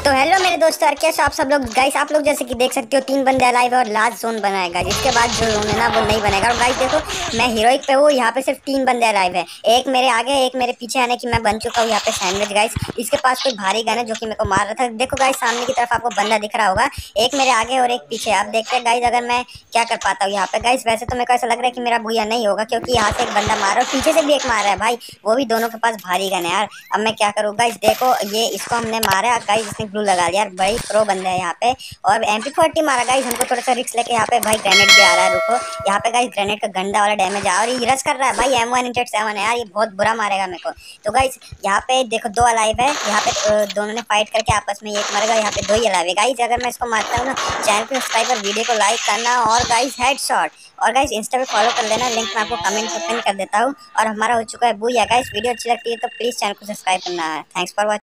तो हेलो मेरे दोस्तों, और कैसे आप सब लोग? गाइस आप लोग जैसे कि देख सकते हो, तीन बंदे अलाइव है और लास्ट जोन बनाएगा जिसके बाद जो जोन है ना, वो नहीं बनेगा। और गाइस देखो, मैं हीरोइक पे हूँ, यहाँ पे सिर्फ़ तीन बंदे अलाइव है। एक मेरे आगे, एक मेरे पीछे आने की मैं बन चुका हूँ यहाँ पे सैंडविच गाइस इसके पास कोई भारी गन है जो कि मेरे को मार रहा था। देखो गाइस सामने की तरफ़ आपको बंदा दिख रहा होगा। एक मेरे आगे और एक पीछे। आप देखते हैं गाइस अगर मैं क्या कर पाता हूँ यहाँ पे। गाइस वैसे तो मेरे को ऐसा लग रहा है कि मेरा भूया नहीं होगा, क्योंकि यहाँ से एक बंदा मार रहा है पीछे से भी एक मार रहा है। भाई, वो भी दोनों के पास भारी गन है यार। अब मैं क्या करूँ? गाइस देखो, ये इसको हमने मारा गाइस इसने ग्लू लगा लिया यार भाई प्रो बंदा है यहाँ पे। और एम पी फोर्टी मारा। गाइस हमको थोड़ा सा रिक्स लेके यहाँ पे भाई ग्रेनेड भी आ रहा है। रुको। यहाँ पे गाइस ग्रेनेड का गंदा वाला डैमेज आ और ये रस कर रहा है। भाई एम वन इंटेड सेवन है यार। ये बहुत बुरा मारेगा मेरे को। तो गाइस यहाँ पे देखो, दो अलाइव है। यहाँ पे दोनों ने फाइट करके आपस में एक मर यहाँ पे दो ही अलाइव है। गाइस अगर मैं इसको मारता हूँ ना चैनल को सब्सक्राइब और वीडियो को लाइक करना। और गाइस हेड और गाइस इंस्टा पे फॉलो कर लेना। लिंक मैं आपको कमेंट पर पिन कर देता हूँ। और हमारा हो चुका है बू या गाइस वीडियो अच्छी लगती है तो प्लीज़ चैनल को सब्सक्राइब करना। है थैंक्स फॉर वॉचिंग